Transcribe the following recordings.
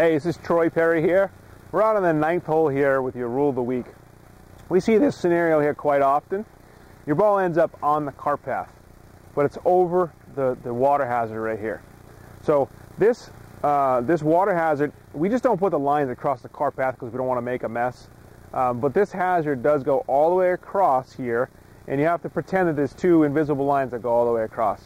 Hey, this is Troy Pare here. We're out on the ninth hole here with your rule of the week. We see this scenario here quite often. Your ball ends up on the cart path, but it's over the, the water hazard right here. So this, uh, this water hazard, we just don't put the lines across the cart path because we don't want to make a mess. Um, but this hazard does go all the way across here, and you have to pretend that there's two invisible lines that go all the way across.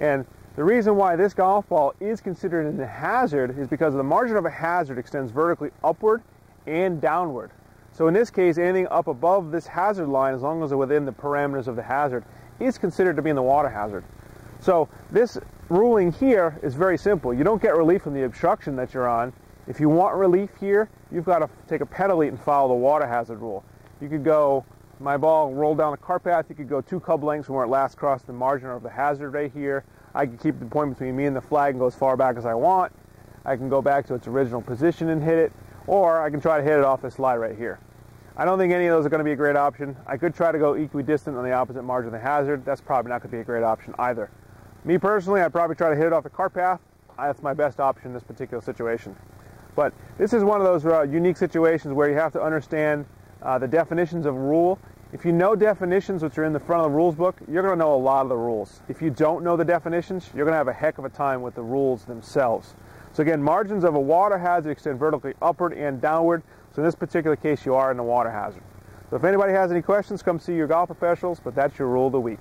And the reason why this golf ball is considered in a hazard is because the margin of a hazard extends vertically upward and downward. So in this case, anything up above this hazard line, as long as it's within the parameters of the hazard, is considered to be in the water hazard. So this ruling here is very simple. You don't get relief from the obstruction that you're on. If you want relief here, you've got to take a penalty and follow the water hazard rule. You could go, my ball rolled down the cart path, you could go two club lengths from where it last crossed the margin of the hazard right here. I can keep the point between me and the flag and go as far back as I want. I can go back to its original position and hit it, or I can try to hit it off this slide right here. I don't think any of those are going to be a great option. I could try to go equidistant on the opposite margin of the hazard. That's probably not going to be a great option either. Me personally, I'd probably try to hit it off the cart path. That's my best option in this particular situation. But this is one of those uh, unique situations where you have to understand uh, the definitions of rule if you know definitions, which are in the front of the rules book, you're going to know a lot of the rules. If you don't know the definitions, you're going to have a heck of a time with the rules themselves. So again, margins of a water hazard extend vertically upward and downward. So in this particular case, you are in the water hazard. So if anybody has any questions, come see your golf professionals, but that's your rule of the week.